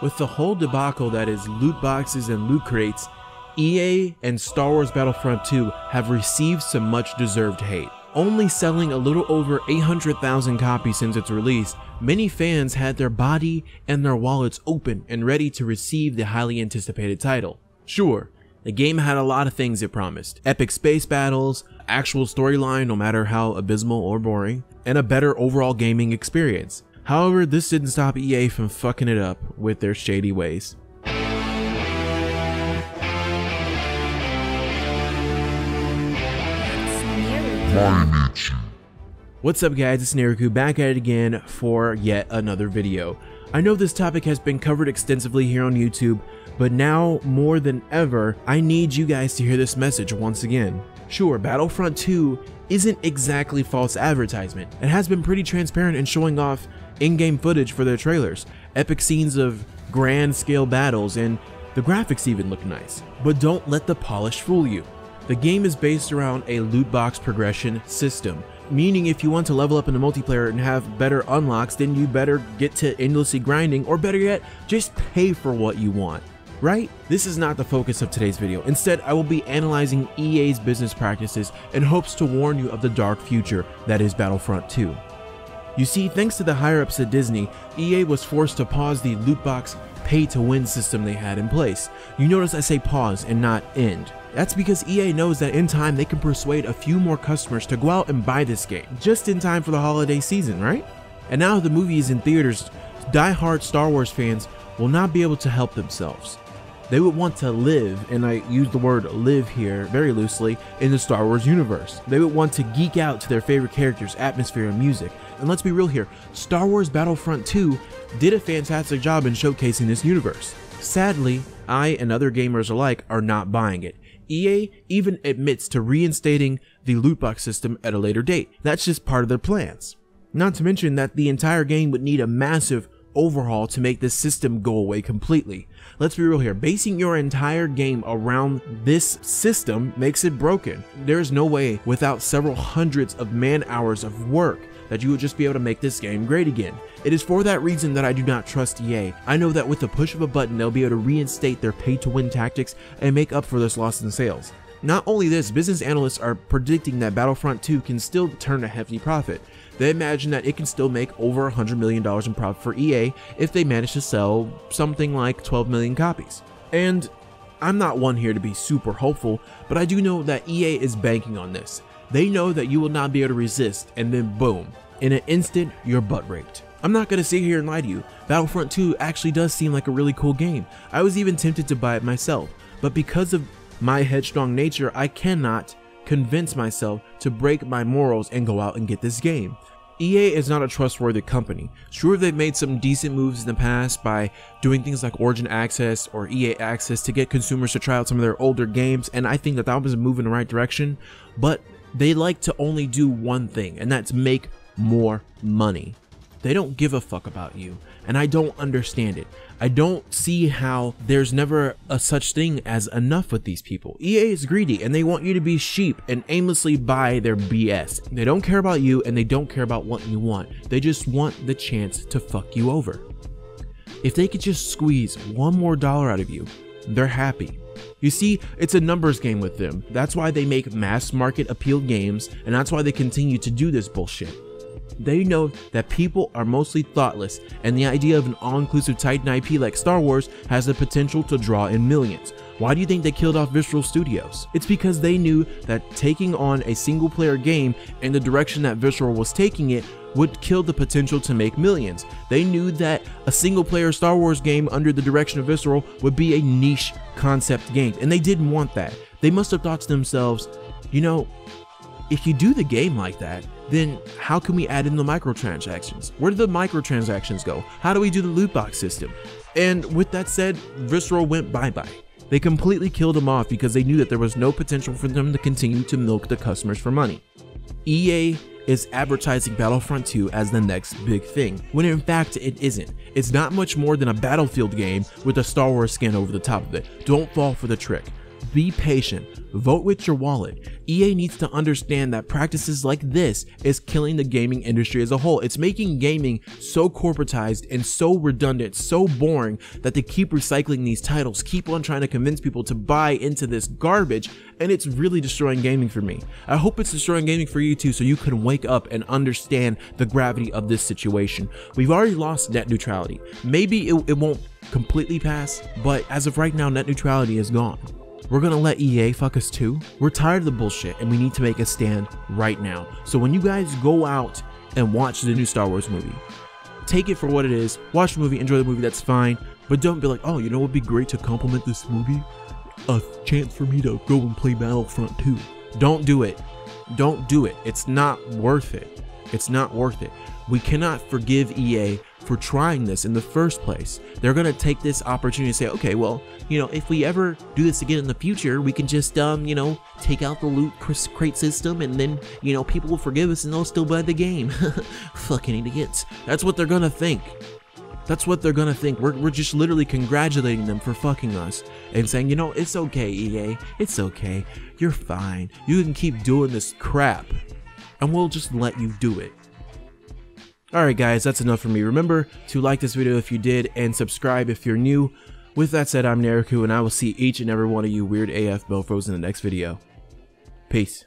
With the whole debacle that is loot boxes and loot crates, EA and Star Wars Battlefront 2 have received some much deserved hate. Only selling a little over 800,000 copies since its release, many fans had their body and their wallets open and ready to receive the highly anticipated title. Sure, the game had a lot of things it promised. Epic space battles, actual storyline no matter how abysmal or boring, and a better overall gaming experience. However, this didn't stop EA from fucking it up with their shady ways. What's up guys, it's Neriku back at it again for yet another video. I know this topic has been covered extensively here on YouTube, but now more than ever, I need you guys to hear this message once again. Sure, Battlefront 2 isn't exactly false advertisement. It has been pretty transparent in showing off in-game footage for their trailers, epic scenes of grand scale battles, and the graphics even look nice. But don't let the polish fool you. The game is based around a loot box progression system, meaning if you want to level up in the multiplayer and have better unlocks, then you better get to endlessly grinding, or better yet, just pay for what you want. Right? This is not the focus of today's video. Instead, I will be analyzing EA's business practices in hopes to warn you of the dark future that is Battlefront 2. You see, thanks to the higher ups at Disney, EA was forced to pause the loot box pay to win system they had in place. You notice I say pause and not end. That's because EA knows that in time they can persuade a few more customers to go out and buy this game, just in time for the holiday season, right? And now the movie is in theaters, die-hard Star Wars fans will not be able to help themselves. They would want to live, and I use the word live here very loosely, in the Star Wars universe. They would want to geek out to their favorite characters, atmosphere, and music. And let's be real here, Star Wars Battlefront 2 did a fantastic job in showcasing this universe. Sadly, I and other gamers alike are not buying it. EA even admits to reinstating the loot box system at a later date. That's just part of their plans. Not to mention that the entire game would need a massive overhaul to make this system go away completely. Let's be real here, basing your entire game around this system makes it broken. There's no way without several hundreds of man hours of work that you would just be able to make this game great again. It is for that reason that I do not trust EA. I know that with the push of a button, they'll be able to reinstate their pay to win tactics and make up for this loss in sales. Not only this, business analysts are predicting that Battlefront 2 can still turn a hefty profit. They imagine that it can still make over $100 million in profit for EA if they manage to sell something like 12 million copies. And I'm not one here to be super hopeful, but I do know that EA is banking on this. They know that you will not be able to resist, and then boom, in an instant, you're butt raped. I'm not gonna sit here and lie to you. Battlefront 2 actually does seem like a really cool game. I was even tempted to buy it myself, but because of my headstrong nature, I cannot convince myself to break my morals and go out and get this game. EA is not a trustworthy company. Sure, they've made some decent moves in the past by doing things like Origin Access or EA Access to get consumers to try out some of their older games, and I think that that was a move in the right direction, but they like to only do one thing, and that's make more money. They don't give a fuck about you, and I don't understand it. I don't see how there's never a such thing as enough with these people. EA is greedy and they want you to be sheep and aimlessly buy their BS. They don't care about you and they don't care about what you want. They just want the chance to fuck you over. If they could just squeeze one more dollar out of you, they're happy. You see, it's a numbers game with them. That's why they make mass market appeal games, and that's why they continue to do this bullshit. They know that people are mostly thoughtless, and the idea of an all-inclusive Titan IP like Star Wars has the potential to draw in millions. Why do you think they killed off Visceral Studios? It's because they knew that taking on a single player game in the direction that Visceral was taking it would kill the potential to make millions. They knew that a single player Star Wars game under the direction of Visceral would be a niche concept game, and they didn't want that. They must have thought to themselves, you know, if you do the game like that, then how can we add in the microtransactions? Where do the microtransactions go? How do we do the loot box system? And with that said, Visceral went bye-bye. They completely killed them off because they knew that there was no potential for them to continue to milk the customers for money. EA is advertising Battlefront 2 as the next big thing, when in fact it isn't. It's not much more than a Battlefield game with a Star Wars skin over the top of it. Don't fall for the trick. Be patient. Vote with your wallet. EA needs to understand that practices like this is killing the gaming industry as a whole. It's making gaming so corporatized and so redundant, so boring that they keep recycling these titles, keep on trying to convince people to buy into this garbage, and it's really destroying gaming for me. I hope it's destroying gaming for you too so you can wake up and understand the gravity of this situation. We've already lost net neutrality. Maybe it, it won't completely pass, but as of right now, net neutrality is gone. We're gonna let EA fuck us too. We're tired of the bullshit and we need to make a stand right now. So when you guys go out and watch the new Star Wars movie, take it for what it is, watch the movie, enjoy the movie, that's fine. But don't be like, oh, you know what would be great to compliment this movie? A chance for me to go and play Battlefront 2. Don't do it. Don't do it. It's not worth it. It's not worth it. We cannot forgive EA for trying this in the first place. They're going to take this opportunity to say, okay, well, you know, if we ever do this again in the future, we can just, um, you know, take out the loot crate system and then, you know, people will forgive us and they'll still buy the game. Fucking idiots. That's what they're going to think. That's what they're gonna think. We're, we're just literally congratulating them for fucking us and saying, you know, it's okay, EA. It's okay. You're fine. You can keep doing this crap. And we'll just let you do it. Alright guys, that's enough for me. Remember to like this video if you did and subscribe if you're new. With that said, I'm Neriku and I will see each and every one of you weird AF Bofros in the next video. Peace.